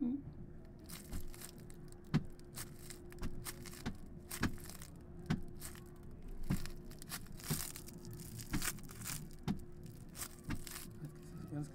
Hmm? Ganz.